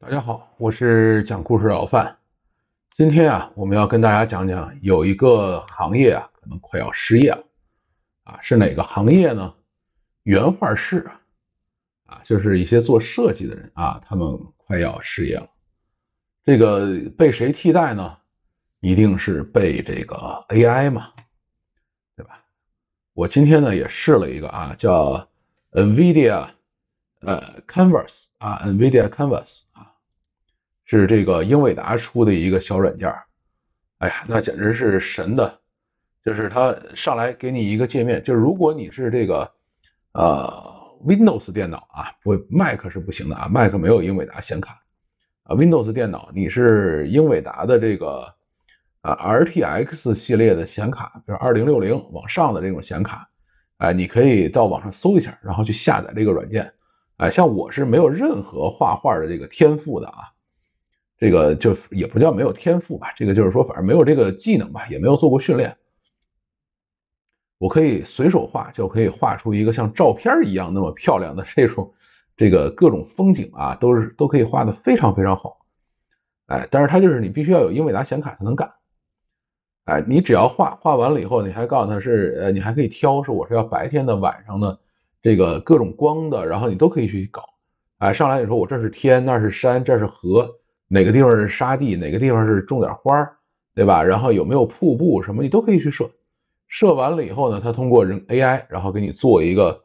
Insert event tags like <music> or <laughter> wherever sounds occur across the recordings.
大家好，我是讲故事老范。今天啊，我们要跟大家讲讲有一个行业啊，可能快要失业了啊，是哪个行业呢？原画师啊，就是一些做设计的人啊，他们快要失业了。这个被谁替代呢？一定是被这个 AI 嘛，对吧？我今天呢也试了一个啊，叫 NVIDIA 呃 Canvas 啊，NVIDIA Canvas 啊，是这个英伟达出的一个小软件。哎呀，那简直是神的，就是它上来给你一个界面，就是如果你是这个呃 Windows 电脑啊，不 Mac 是不行的啊，Mac 没有英伟达显卡啊，Windows 电脑你是英伟达的这个。啊，RTX 系列的显卡，比如二零六零往上的这种显卡，哎，你可以到网上搜一下，然后去下载这个软件。哎，像我是没有任何画画的这个天赋的啊，这个就也不叫没有天赋吧，这个就是说反正没有这个技能吧，也没有做过训练。我可以随手画，就可以画出一个像照片一样那么漂亮的这种这个各种风景啊，都是都可以画的非常非常好。哎，但是它就是你必须要有英伟达显卡才能干。哎，你只要画画完了以后，你还告诉他是，呃，你还可以挑，是我是要白天的、晚上的，这个各种光的，然后你都可以去搞。哎，上来你说我这是天，那是山，这是河，哪个地方是沙地，哪个地方是种点花，对吧？然后有没有瀑布什么，你都可以去设。设完了以后呢，他通过人 AI，然后给你做一个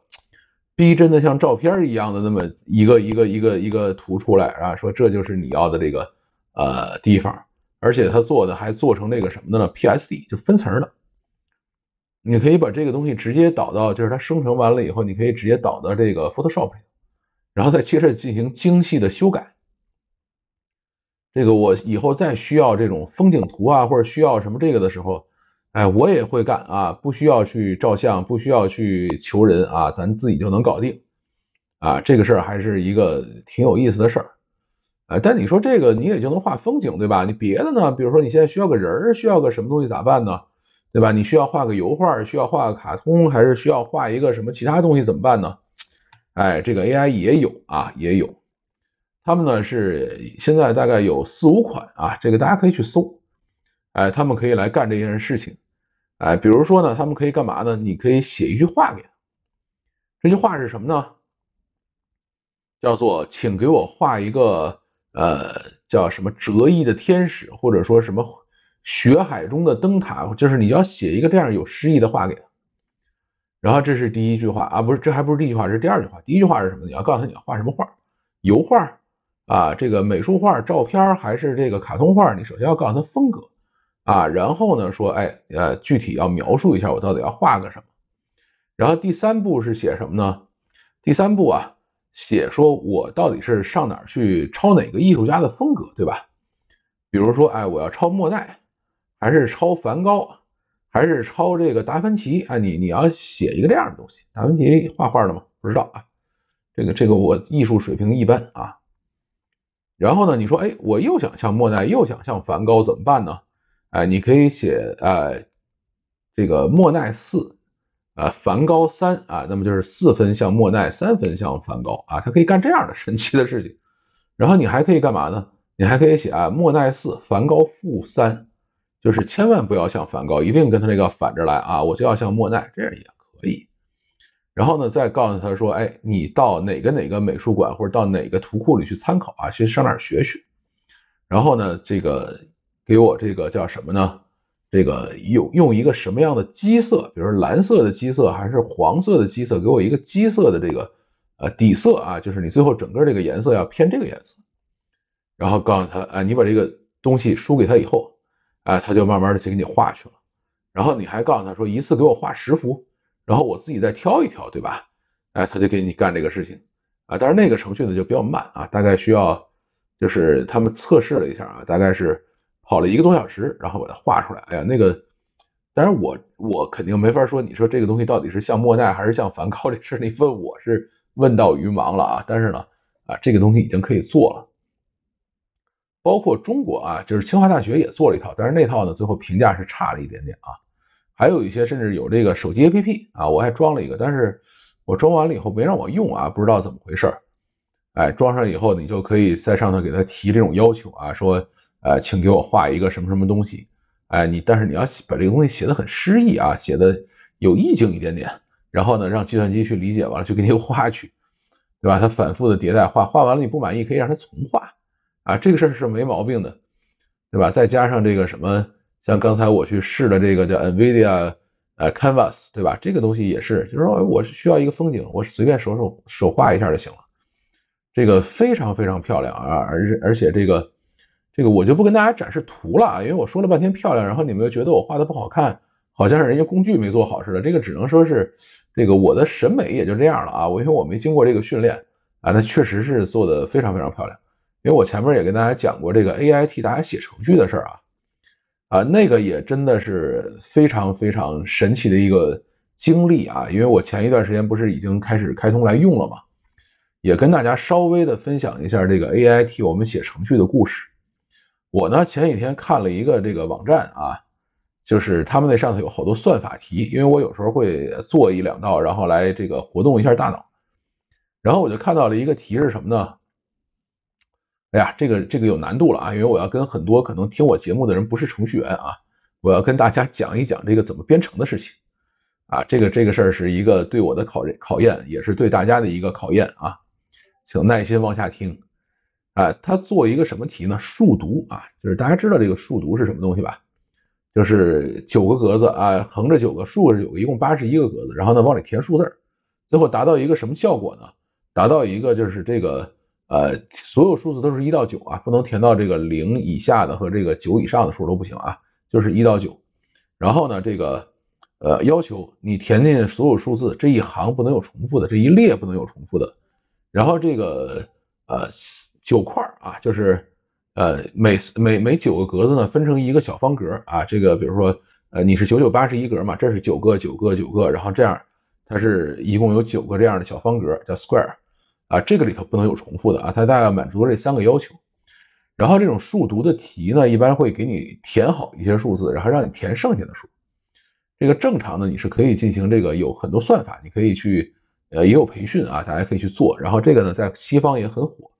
逼真的像照片一样的那么一个一个一个一个图出来，啊，说这就是你要的这个呃地方。而且它做的还做成那个什么的呢？PSD 就分层的，你可以把这个东西直接导到，就是它生成完了以后，你可以直接导到这个 Photoshop，然后再接着进行精细的修改。这个我以后再需要这种风景图啊，或者需要什么这个的时候，哎，我也会干啊，不需要去照相，不需要去求人啊，咱自己就能搞定啊。这个事儿还是一个挺有意思的事儿。哎，但你说这个你也就能画风景对吧？你别的呢？比如说你现在需要个人儿，需要个什么东西咋办呢？对吧？你需要画个油画，需要画个卡通，还是需要画一个什么其他东西怎么办呢？哎，这个 AI 也有啊，也有。他们呢是现在大概有四五款啊，这个大家可以去搜。哎，他们可以来干这件事情。哎，比如说呢，他们可以干嘛呢？你可以写一句话给他。这句话是什么呢？叫做请给我画一个。呃，叫什么折翼的天使，或者说什么雪海中的灯塔，就是你要写一个这样有诗意的话给他。然后这是第一句话啊，不是，这还不是第一句话，这是第二句话。第一句话是什么？你要告诉他你要画什么画，油画啊，这个美术画、照片还是这个卡通画？你首先要告诉他风格啊，然后呢说，哎，呃，具体要描述一下我到底要画个什么。然后第三步是写什么呢？第三步啊。写说，我到底是上哪儿去抄哪个艺术家的风格，对吧？比如说，哎，我要抄莫奈，还是抄梵高，还是抄这个达芬奇？哎，你你要写一个这样的东西。达芬奇画画的吗？不知道啊。这个这个我艺术水平一般啊。然后呢，你说，哎，我又想像莫奈，又想像梵高，怎么办呢？哎，你可以写，哎，这个莫奈四。啊，梵高三啊，那么就是四分像莫奈，三分像梵高啊，他可以干这样的神奇的事情。然后你还可以干嘛呢？你还可以写啊，莫奈四，梵高负三，就是千万不要像梵高，一定跟他那个反着来啊，我就要像莫奈，这样也可以。然后呢，再告诉他说，哎，你到哪个哪个美术馆或者到哪个图库里去参考啊，去上哪儿学学。然后呢，这个给我这个叫什么呢？这个用用一个什么样的基色，比如蓝色的基色还是黄色的基色，给我一个基色的这个呃底色啊，就是你最后整个这个颜色要偏这个颜色，然后告诉他，哎，你把这个东西输给他以后，哎，他就慢慢的去给你画去了，然后你还告诉他说，一次给我画十幅，然后我自己再挑一挑，对吧？哎，他就给你干这个事情啊，但是那个程序呢就比较慢啊，大概需要就是他们测试了一下啊，大概是。跑了一个多小时，然后把它画出来。哎呀，那个，当然我我肯定没法说，你说这个东西到底是像莫奈还是像梵高这事，你问我是问到鱼盲了啊。但是呢，啊，这个东西已经可以做了。包括中国啊，就是清华大学也做了一套，但是那套呢，最后评价是差了一点点啊。还有一些甚至有这个手机 APP 啊，我还装了一个，但是我装完了以后没让我用啊，不知道怎么回事。哎，装上以后你就可以在上头给他提这种要求啊，说呃，请给我画一个什么什么东西，哎，你但是你要把这个东西写的很诗意啊，写的有意境一点点，然后呢，让计算机去理解完了就给你画去，对吧？它反复的迭代画，画完了你不满意可以让它重画啊，这个事儿是没毛病的，对吧？再加上这个什么，像刚才我去试的这个叫 NVIDIA 呃 Canvas，对吧？这个东西也是，就是说我需要一个风景，我随便手手手画一下就行了。这个非常非常漂亮啊，而而且这个这个我就不跟大家展示图了啊，因为我说了半天漂亮，然后你们又觉得我画的不好看，好像是人家工具没做好似的。这个只能说是这个我的审美也就这样了啊，我因为我没经过这个训练啊，它确实是做的非常非常漂亮。因为我前面也跟大家讲过这个 AI 替大家写程序的事儿啊啊，那个也真的是非常非常神奇的一个经历啊，因为我前一段时间不是已经开始开通来用了嘛。也跟大家稍微的分享一下这个 AI 替我们写程序的故事。我呢前几天看了一个这个网站啊，就是他们那上头有好多算法题，因为我有时候会做一两道，然后来这个活动一下大脑。然后我就看到了一个题是什么呢？哎呀，这个这个有难度了啊，因为我要跟很多可能听我节目的人不是程序员啊，我要跟大家讲一讲这个怎么编程的事情啊。这个这个事儿是一个对我的考考验，也是对大家的一个考验啊。请耐心往下听，啊，他做一个什么题呢？数独啊，就是大家知道这个数独是什么东西吧？就是九个格子啊，横着九个，竖着九个，一共八十一个格子，然后呢往里填数字，最后达到一个什么效果呢？达到一个就是这个呃，所有数字都是一到九啊，不能填到这个零以下的和这个九以上的数都不行啊，就是一到九。然后呢，这个呃要求你填进所有数字，这一行不能有重复的，这一列不能有重复的。然后这个呃九块啊，就是呃每每每九个格子呢分成一个小方格啊，这个比如说呃你是九九八十一格嘛，这是九个九个九个，然后这样它是一共有九个这样的小方格叫 square 啊，这个里头不能有重复的啊，它大概满足了这三个要求。然后这种数独的题呢，一般会给你填好一些数字，然后让你填剩下的数。这个正常的你是可以进行这个有很多算法，你可以去。呃，也有培训啊，大家可以去做。然后这个呢，在西方也很火，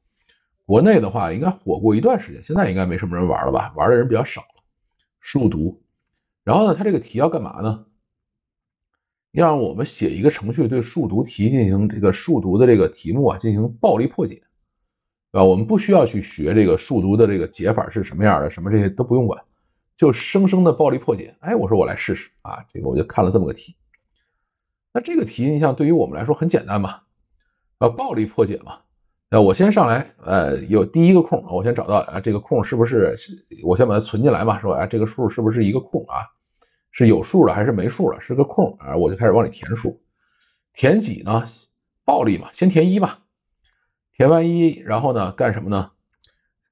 国内的话应该火过一段时间，现在应该没什么人玩了吧？玩的人比较少了。数独，然后呢，它这个题要干嘛呢？让我们写一个程序，对数独题进行这个数独的这个题目啊进行暴力破解，对吧？我们不需要去学这个数独的这个解法是什么样的，什么这些都不用管，就生生的暴力破解。哎，我说我来试试啊，这个我就看了这么个题。那这个题，你像对于我们来说很简单嘛，呃，暴力破解嘛。那我先上来，呃，有第一个空，我先找到啊，这个空是不是？我先把它存进来嘛，说啊，这个数是不是一个空啊？是有数的还是没数的？是个空啊，我就开始往里填数。填几呢？暴力嘛，先填一吧。填完一，然后呢，干什么呢？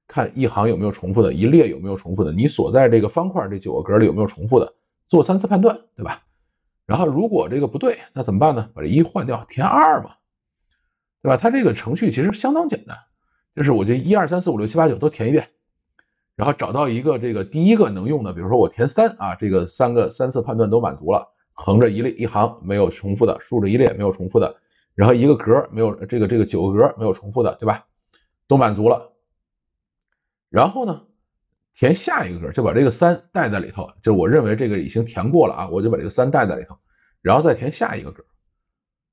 看一行有没有重复的，一列有没有重复的，你所在这个方块这九个格里有没有重复的？做三次判断，对吧？然后如果这个不对，那怎么办呢？把这一换掉，填二嘛，对吧？它这个程序其实相当简单，就是我这一二三四五六七八九都填一遍，然后找到一个这个第一个能用的，比如说我填三啊，这个三个三次判断都满足了，横着一列一行没有重复的，竖着一列没有重复的，然后一个格没有这个这个九个格没有重复的，对吧？都满足了，然后呢？填下一个格，就把这个三带在里头，就我认为这个已经填过了啊，我就把这个三带在里头，然后再填下一个格，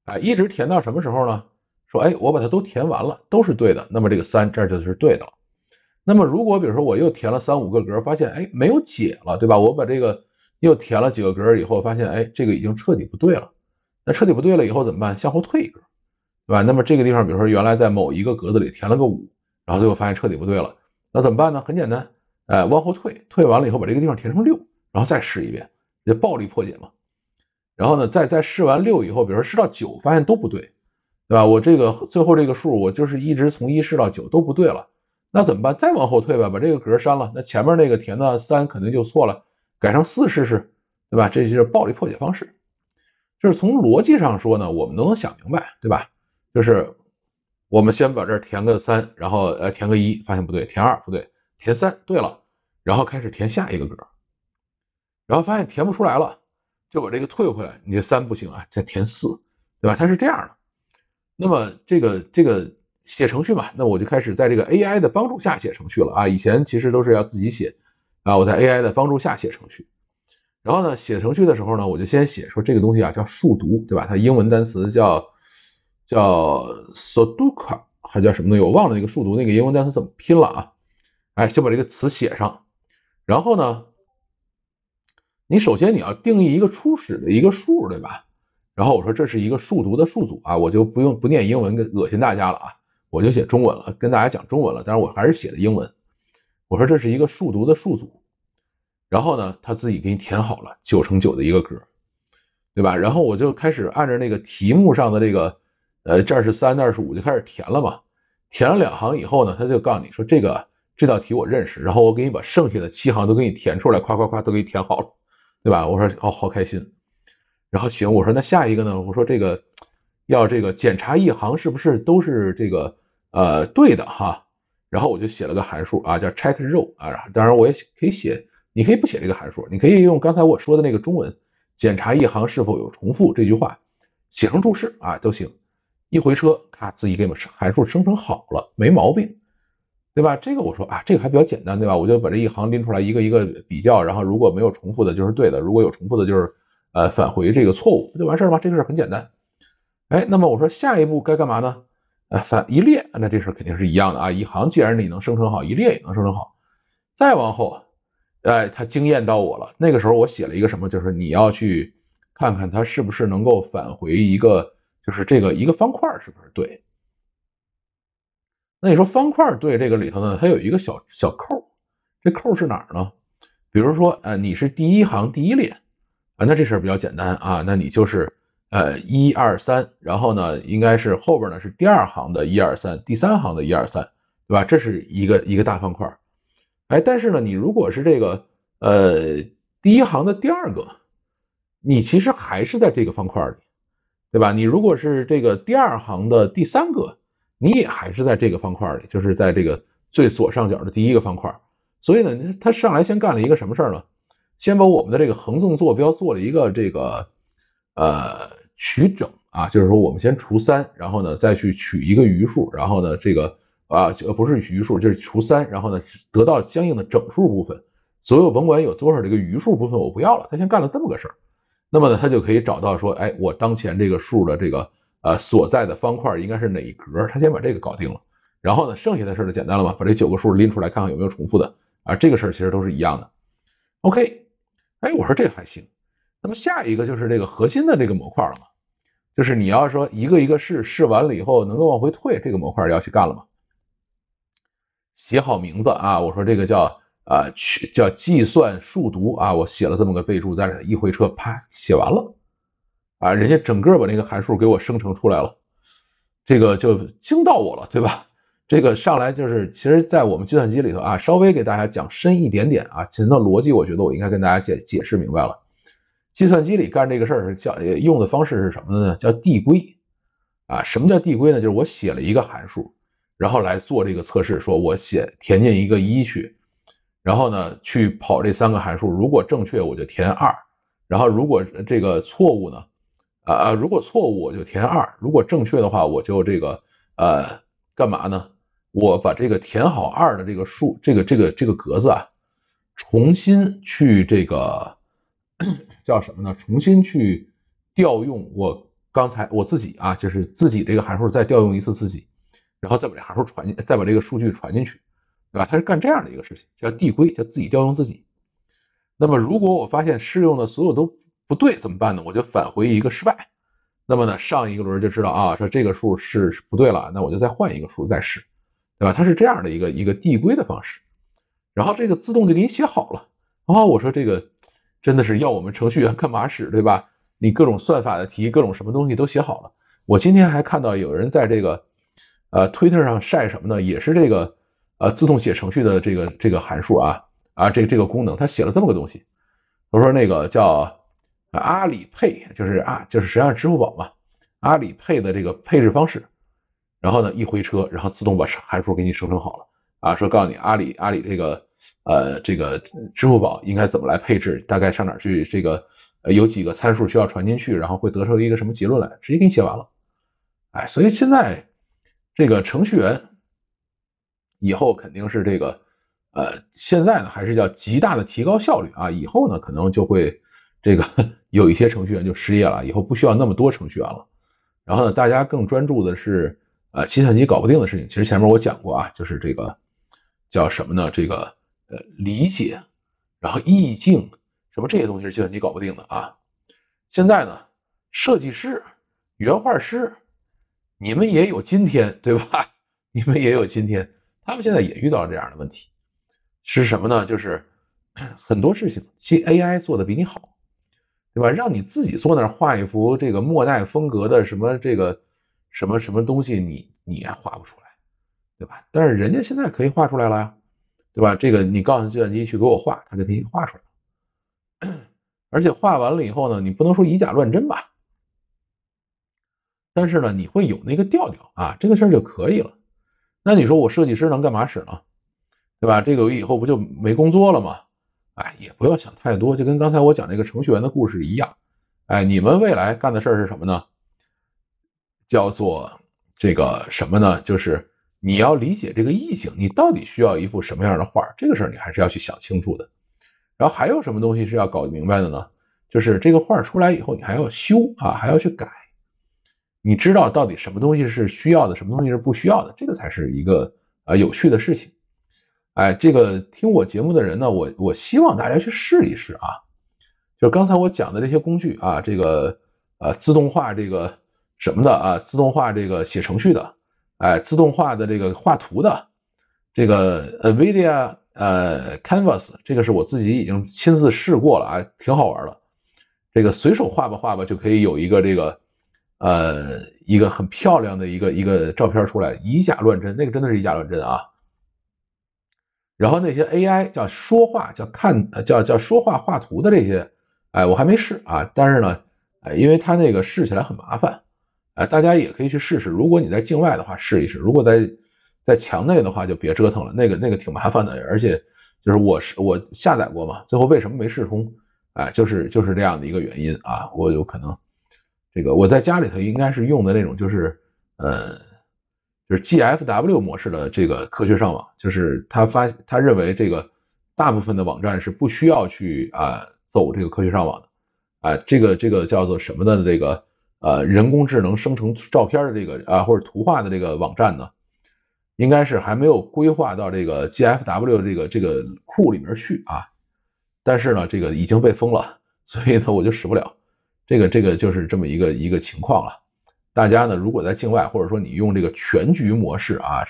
啊，一直填到什么时候呢？说，哎，我把它都填完了，都是对的，那么这个三这就是对的了。那么如果比如说我又填了三五个格，发现哎没有解了，对吧？我把这个又填了几个格以后，发现哎这个已经彻底不对了。那彻底不对了以后怎么办？向后退一格，对吧？那么这个地方比如说原来在某一个格子里填了个五，然后最后发现彻底不对了，那怎么办呢？很简单。哎，往后退，退完了以后把这个地方填成六，然后再试一遍，这暴力破解嘛。然后呢，再再试完六以后，比如说试到九，发现都不对，对吧？我这个最后这个数，我就是一直从一试到九都不对了，那怎么办？再往后退吧，把这个格删了，那前面那个填的三肯定就错了，改成四试试，对吧？这就是暴力破解方式。就是从逻辑上说呢，我们都能想明白，对吧？就是我们先把这填个三，然后呃填个一，发现不对，填二不对，填三对了。然后开始填下一个格，然后发现填不出来了，就把这个退回来。你这三不行啊，再填四，对吧？它是这样的。那么这个这个写程序嘛，那我就开始在这个 AI 的帮助下写程序了啊。以前其实都是要自己写啊，我在 AI 的帮助下写程序。然后呢，写程序的时候呢，我就先写说这个东西啊叫数独，对吧？它英文单词叫叫 Sudoku，还叫什么东西？我忘了那个数独那个英文单词怎么拼了啊？哎，先把这个词写上。然后呢，你首先你要定义一个初始的一个数，对吧？然后我说这是一个数独的数组啊，我就不用不念英文，恶心大家了啊，我就写中文了，跟大家讲中文了。但是我还是写的英文。我说这是一个数独的数组。然后呢，他自己给你填好了九乘九的一个格，对吧？然后我就开始按照那个题目上的这个，呃，这是三，那是五，就开始填了嘛。填了两行以后呢，他就告诉你说这个这道题我认识，然后我给你把剩下的七行都给你填出来，夸夸夸都给你填好了，对吧？我说哦，好开心。然后行，我说那下一个呢？我说这个要这个检查一行是不是都是这个呃对的哈。然后我就写了个函数啊，叫 check row 啊，当然我也可以写。你可以不写这个函数，你可以用刚才我说的那个中文检查一行是否有重复这句话写成注释啊都行。一回车，咔，自己给我们函数生成好了，没毛病，对吧？这个我说啊，这个还比较简单，对吧？我就把这一行拎出来，一个一个比较，然后如果没有重复的，就是对的；如果有重复的，就是呃返回这个错误，不就完事儿吗？这个事儿很简单。哎，那么我说下一步该干嘛呢？啊，反一列，那这事肯定是一样的啊。一行既然你能生成好，一列也能生成好，再往后。哎，他惊艳到我了。那个时候我写了一个什么，就是你要去看看它是不是能够返回一个，就是这个一个方块是不是对？那你说方块对这个里头呢，它有一个小小扣，这扣是哪儿呢？比如说，呃，你是第一行第一列啊，那这事儿比较简单啊，那你就是呃一二三，然后呢，应该是后边呢是第二行的一二三，第三行的一二三，对吧？这是一个一个大方块。哎，但是呢，你如果是这个呃第一行的第二个，你其实还是在这个方块里，对吧？你如果是这个第二行的第三个，你也还是在这个方块里，就是在这个最左上角的第一个方块。所以呢，他上来先干了一个什么事儿呢？先把我们的这个横纵坐标做了一个这个呃取整啊，就是说我们先除三，然后呢再去取一个余数，然后呢这个。啊，不是余数，就是除三，然后呢，得到相应的整数部分，所有甭管有多少这个余数部分，我不要了。他先干了这么个事儿，那么呢，他就可以找到说，哎，我当前这个数的这个呃所在的方块应该是哪一格，他先把这个搞定了，然后呢，剩下的事儿就简单了嘛，把这九个数拎出来看看有没有重复的啊，这个事儿其实都是一样的。OK，哎，我说这还行，那么下一个就是这个核心的这个模块了嘛，就是你要说一个一个试试完了以后能够往回退，这个模块要去干了嘛。写好名字啊，我说这个叫啊去叫计算数独啊，我写了这么个备注，在这一回车啪写完了啊，人家整个把那个函数给我生成出来了，这个就惊到我了，对吧？这个上来就是，其实，在我们计算机里头啊，稍微给大家讲深一点点啊，前的逻辑我觉得我应该跟大家解解释明白了。计算机里干这个事儿是叫用的方式是什么呢？叫递归啊，什么叫递归呢？就是我写了一个函数。然后来做这个测试，说我写填进一个一去，然后呢去跑这三个函数，如果正确我就填二，然后如果这个错误呢，啊如果错误我就填二，如果正确的话我就这个呃干嘛呢？我把这个填好二的这个数，这个这个这个格子啊，重新去这个 <clears throat> 叫什么呢？重新去调用我刚才我自己啊，就是自己这个函数再调用一次自己。然后再把这函数传进，再把这个数据传进去，对吧？它是干这样的一个事情，叫递归，叫自己调用自己。那么如果我发现试用的所有都不对，怎么办呢？我就返回一个失败。那么呢，上一个轮就知道啊，说这个数是不对了，那我就再换一个数再试，对吧？它是这样的一个一个递归的方式。然后这个自动就给你写好了。然后，我说这个真的是要我们程序员干嘛使，对吧？你各种算法的题，各种什么东西都写好了。我今天还看到有人在这个。呃，Twitter 上晒什么呢？也是这个呃自动写程序的这个这个函数啊啊，这这个功能，他写了这么个东西。他说那个叫阿里配，就是啊，就是实际上支付宝嘛，阿里配的这个配置方式。然后呢，一回车，然后自动把函数给你生成好了啊，说告诉你阿里阿里这个呃这个支付宝应该怎么来配置，大概上哪去，这个有几个参数需要传进去，然后会得出一个什么结论来，直接给你写完了。哎，所以现在。这个程序员以后肯定是这个呃，现在呢还是叫极大的提高效率啊，以后呢可能就会这个 <laughs> 有一些程序员就失业了，以后不需要那么多程序员了。然后呢，大家更专注的是呃计算机搞不定的事情。其实前面我讲过啊，就是这个叫什么呢？这个呃理解，然后意境，什么这些东西是计算机搞不定的啊。现在呢，设计师、原画师。你们也有今天，对吧？你们也有今天，他们现在也遇到这样的问题，是什么呢？就是 <clears throat> 很多事情，其 AI 做的比你好，对吧？让你自己坐那儿画一幅这个莫奈风格的什么这个什么什么东西，你你还画不出来，对吧？但是人家现在可以画出来了呀，对吧？这个你告诉计算机去给我画，它就给你画出来，而且画完了以后呢，你不能说以假乱真吧？但是呢，你会有那个调调啊，这个事儿就可以了。那你说我设计师能干嘛使呢？对吧？这个我以后不就没工作了吗？哎，也不要想太多，就跟刚才我讲那个程序员的故事一样。哎，你们未来干的事儿是什么呢？叫做这个什么呢？就是你要理解这个意境，你到底需要一幅什么样的画？这个事儿你还是要去想清楚的。然后还有什么东西是要搞明白的呢？就是这个画出来以后，你还要修啊，还要去改。你知道到底什么东西是需要的，什么东西是不需要的，这个才是一个呃有趣的事情。哎，这个听我节目的人呢，我我希望大家去试一试啊。就是刚才我讲的这些工具啊，这个呃自动化这个什么的啊，自动化这个写程序的，哎，自动化的这个画图的，这个 NVIDIA 呃 Canvas，这个是我自己已经亲自试过了啊，挺好玩的。这个随手画吧画吧就可以有一个这个。呃，一个很漂亮的一个一个照片出来，以假乱真，那个真的是以假乱真啊。然后那些 AI 叫说话，叫看，叫叫说话画图的这些，哎，我还没试啊。但是呢，哎，因为它那个试起来很麻烦，哎，大家也可以去试试。如果你在境外的话，试一试；如果在在墙内的话，就别折腾了。那个那个挺麻烦的，而且就是我是我下载过嘛，最后为什么没试通？哎，就是就是这样的一个原因啊，我有可能。这个我在家里头应该是用的那种，就是呃，就是 GFW 模式的这个科学上网，就是他发他认为这个大部分的网站是不需要去啊走这个科学上网的啊，这个这个叫做什么的这个呃人工智能生成照片的这个啊或者图画的这个网站呢，应该是还没有规划到这个 GFW 这个这个库里面去啊，但是呢这个已经被封了，所以呢我就使不了。这个这个就是这么一个一个情况了。大家呢，如果在境外，或者说你用这个全局模式啊，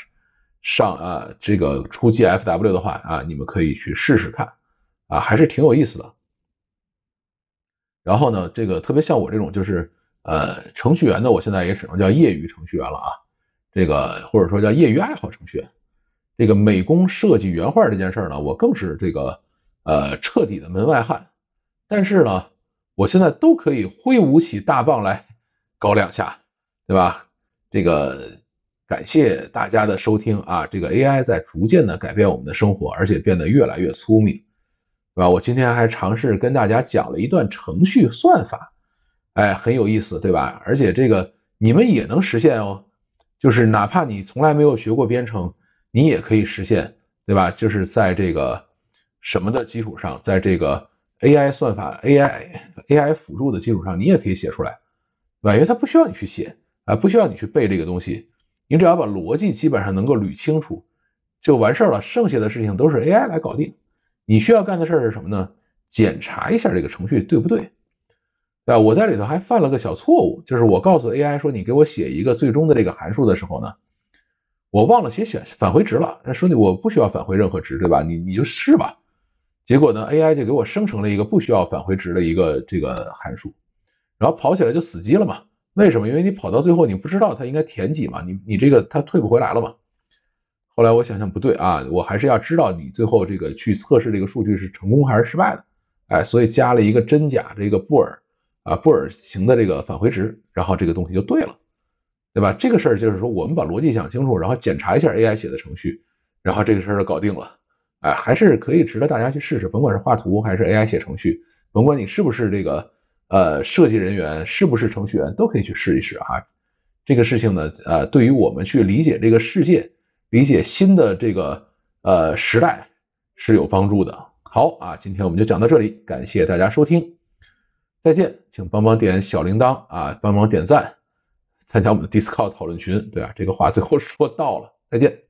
上啊这个出 GFW 的话啊，你们可以去试试看啊，还是挺有意思的。然后呢，这个特别像我这种就是呃程序员呢，我现在也只能叫业余程序员了啊，这个或者说叫业余爱好程序员。这个美工设计原画这件事呢，我更是这个呃彻底的门外汉。但是呢。我现在都可以挥舞起大棒来搞两下，对吧？这个感谢大家的收听啊！这个 AI 在逐渐的改变我们的生活，而且变得越来越聪明，对吧？我今天还尝试跟大家讲了一段程序算法，哎，很有意思，对吧？而且这个你们也能实现哦，就是哪怕你从来没有学过编程，你也可以实现，对吧？就是在这个什么的基础上，在这个。AI 算法，AI AI 辅助的基础上，你也可以写出来，对吧？因为它不需要你去写啊，不需要你去背这个东西，你只要把逻辑基本上能够捋清楚就完事儿了，剩下的事情都是 AI 来搞定。你需要干的事儿是什么呢？检查一下这个程序对不对？对吧？我在里头还犯了个小错误，就是我告诉 AI 说你给我写一个最终的这个函数的时候呢，我忘了写选返回值了。那说你我不需要返回任何值，对吧？你你就试吧。结果呢，AI 就给我生成了一个不需要返回值的一个这个函数，然后跑起来就死机了嘛？为什么？因为你跑到最后你不知道它应该填几嘛？你你这个它退不回来了嘛？后来我想想不对啊，我还是要知道你最后这个去测试这个数据是成功还是失败的，哎，所以加了一个真假这个布尔啊布尔型的这个返回值，然后这个东西就对了，对吧？这个事儿就是说我们把逻辑想清楚，然后检查一下 AI 写的程序，然后这个事儿就搞定了。哎，还是可以值得大家去试试，甭管是画图还是 AI 写程序，甭管你是不是这个呃设计人员，是不是程序员，都可以去试一试啊。这个事情呢，呃，对于我们去理解这个世界、理解新的这个呃时代是有帮助的。好啊，今天我们就讲到这里，感谢大家收听，再见，请帮忙点小铃铛啊，帮忙点赞，参加我们的 Discord 讨论群。对啊，这个话最后说到了，再见。